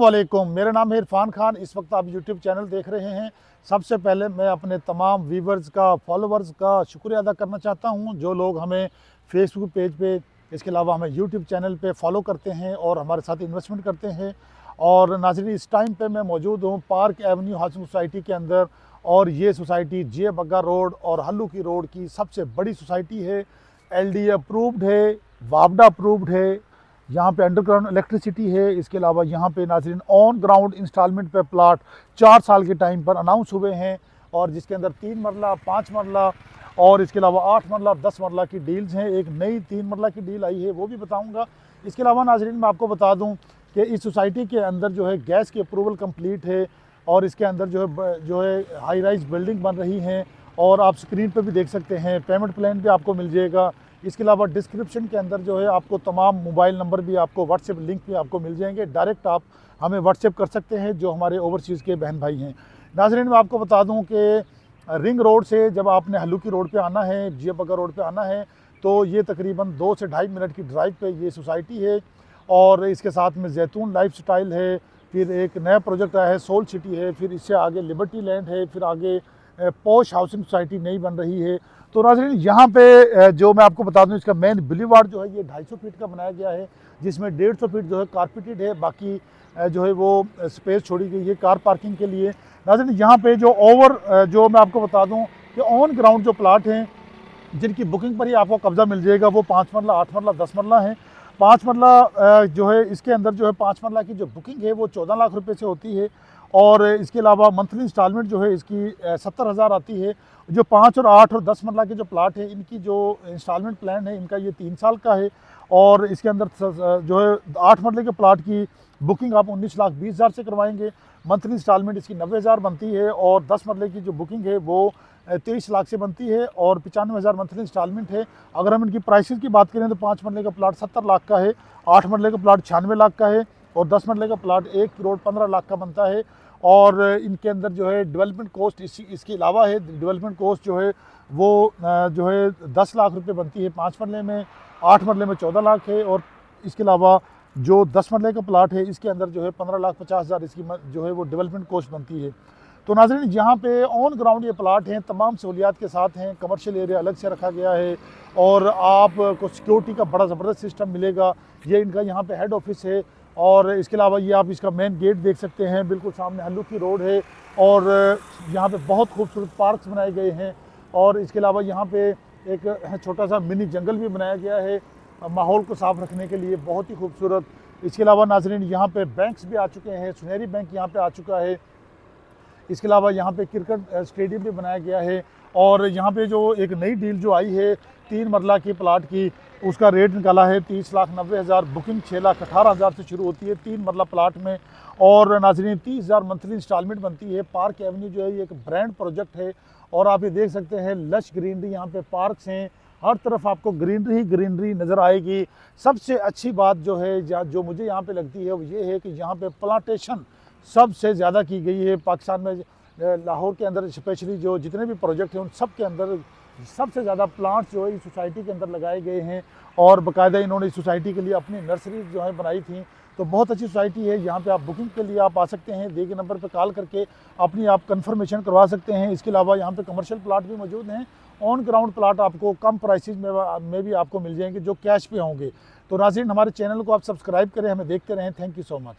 वालेकुम। मेरा नाम है इरफान खान। इस वक्त आप यूट्यूब चैनल देख रहे हैं। सबसे पहले मैं अपने तमाम व्यूवर्स का फॉलोअर्स का शुक्रिया अदा करना चाहता हूँ। जो लोग हमें फेसबुक पेज पे, इसके अलावा हमें यूट्यूब चैनल पे फॉलो करते हैं और हमारे साथ इन्वेस्टमेंट करते हैं। और नाजरीन, इस टाइम पे मैं मौजूद हूँ पार्क एवेन्यू हाउसिंग सोसाइटी के अंदर। और ये सोसाइटी जे बग्गा रोड और हल्लू की रोड की सबसे बड़ी सोसाइटी है। एल अप्रूव्ड है वापडा अप्रूव्ड है। यहाँ पे अंडरग्राउंड इलेक्ट्रिसिटी है। इसके अलावा यहाँ पे नाजरीन ऑन ग्राउंड इंस्टॉलमेंट पे प्लाट चार साल के टाइम पर अनाउंस हुए हैं और जिसके अंदर तीन मरला, पाँच मरला और इसके अलावा आठ मरला, दस मरला की डील्स हैं। एक नई तीन मरला की डील आई है, वो भी बताऊँगा। इसके अलावा नाजरीन मैं आपको बता दूँ कि इस सोसाइटी के अंदर जो है गैस की अप्रूवल कंप्लीट है और इसके अंदर जो है जो है हाई राइज बिल्डिंग बन रही हैं और आप स्क्रीन पर भी देख सकते हैं। पेमेंट प्लान भी आपको मिल जाएगा। इसके अलावा डिस्क्रिप्शन के अंदर जो है आपको तमाम मोबाइल नंबर भी आपको व्हाट्सएप लिंक भी आपको मिल जाएँगे। डायरेक्ट आप हमें व्हाट्सएप कर सकते हैं, जो हमारे ओवरसीज़ के बहन भाई हैं। नाजरीन, मैं आपको बता दूँ कि रिंग रोड से जब आपने हल्लू की रोड पर आना है जिया बगर रोड पर आना है तो ये तकरीबन दो से ढाई मिनट की ड्राइव पे ये सोसाइटी है और इसके साथ में जैतून लाइफ स्टाइल है, फिर एक नया प्रोजेक्ट आया है, सोल सिटी है, फिर इससे आगे लिबर्टी लैंड है, फिर आगे पोश हाउसिंग सोसाइटी नई बन रही है। तो नाजरीन यहाँ पे जो मैं आपको बता दूँ, इसका मेन बिलीवार्ड जो है, ये 250 फीट का बनाया गया है, जिसमें 150 फीट जो है कारपेटेड है, बाकी जो है वो स्पेस छोड़ी गई है कार पार्किंग के लिए। नाजरीन यहाँ पे जो ओवर जो मैं आपको बता दूँ कि ऑन ग्राउंड जो प्लाट हैं, जिनकी बुकिंग पर ही आपको कब्ज़ा मिल जाएगा, वो पाँच मरला, आठ मरला, दस मरला है। पाँच मरला जो है, इसके अंदर जो है पाँच मरला की जो बुकिंग है, वो चौदह लाख रुपये से होती है। और इसके अलावा मंथली इंस्टॉलमेंट जो है, इसकी सत्तर हज़ार आती है। जो पाँच और आठ और दस मरला के जो प्लाट है, इनकी जो इंस्टॉलमेंट प्लान है, इनका ये तीन साल का है। और इसके अंदर जो है, आठ मरले के प्लाट की बुकिंग आप उन्नीस लाख बीस हज़ार से करवाएँगे। मंथली इंस्टॉलमेंट इसकी नब्बे हज़ार बनती है और दस मरले की जो बुकिंग है, वो तेईस लाख से बनती है और पचानवे हज़ार मंथली इंस्टॉलमेंट है। अगर हम इनकी प्राइसेस की बात करें तो पाँच मरले का प्लाट सत्तर लाख का है, आठ मरले का प्लाट छियानवे लाख का है और दस मरले का प्लाट एक करोड़ पंद्रह लाख का बनता है। और इनके अंदर जो है डेवलपमेंट कॉस्ट इसी, इसके अलावा है डेवलपमेंट कॉस्ट जो है, वो जो है दस लाख रुपए बनती है पाँच मरले में, आठ मरले में चौदह लाख है और इसके अलावा जो दस मरले का प्लाट है, इसके अंदर जो है पंद्रह लाख पचास हज़ार इसकी जो है वो डेवलपमेंट कॉस्ट बनती है। तो नाजरीन, यहाँ पे ऑन ग्राउंड ये प्लाट हैं, तमाम सहूलियात के साथ हैं कमर्शियल एरिया अलग से रखा गया है और आपको सिक्योरिटी का बड़ा ज़बरदस्त सिस्टम मिलेगा। ये इनका यहाँ पे हेड ऑफ़िस है और इसके अलावा ये आप इसका मेन गेट देख सकते हैं, बिल्कुल सामने हल्लू की रोड है और यहाँ पे बहुत खूबसूरत पार्क्स बनाए गए हैं और इसके अलावा यहाँ पे एक छोटा सा मिनी जंगल भी बनाया गया है माहौल को साफ़ रखने के लिए बहुत ही खूबसूरत। इसके अलावा नाजरीन, यहाँ पे बैंक्स भी आ चुके हैं, सुनहरी बैंक यहाँ पे आ चुका है। इसके अलावा यहाँ पे क्रिकेट स्टेडियम भी बनाया गया है और यहाँ पे जो एक नई डील जो आई है, तीन मरला की प्लाट की, उसका रेट निकाला है तीस लाख नब्बे हज़ार बुकिंग छः लाख अठारह हज़ार से शुरू होती है तीन मरला प्लाट में। और नाजरीन, तीस हज़ार मंथली इंस्टॉलमेंट बनती है। पार्क एवेन्यू जो है, ये एक ब्रांड प्रोजेक्ट है और आप ये देख सकते हैं लश ग्रीनरी यहाँ पे पार्क्स हैं। हर तरफ़ आपको ग्रीनरी ही ग्रीनरी नज़र आएगी। सबसे अच्छी बात जो है जो मुझे यहाँ पे लगती है, वो ये है कि यहाँ पे प्लांटेशन सबसे ज़्यादा की गई है। पाकिस्तान में लाहौर के अंदर स्पेशली जो जितने भी प्रोजेक्ट हैं, उन सब के अंदर सबसे ज़्यादा प्लांट्स जो है इस सोसाइटी के अंदर लगाए गए हैं और बाकायदा इन्होंने इस सोसाइटी के लिए अपनी नर्सरी जो है बनाई थी। तो बहुत अच्छी सोसाइटी है, यहाँ पे आप बुकिंग के लिए आप आ सकते हैं, दे के नंबर पर कॉल करके अपनी आप कंफर्मेशन करवा सकते हैं। इसके अलावा यहाँ पे कमर्शियल प्लाट भी मौजूद हैं। ऑन ग्राउंड प्लाट आपको कम प्राइसेज में में भी आपको मिल जाएँगे, जो कैश पे होंगे। तो नाजिन हमारे चैनल को आप सब्सक्राइब करें, हमें देखते रहें। Thank you so much